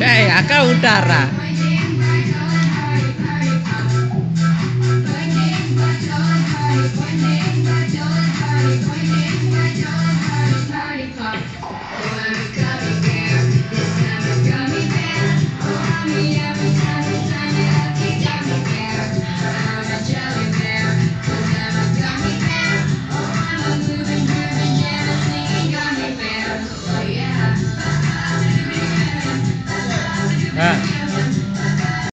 hei, acá utara.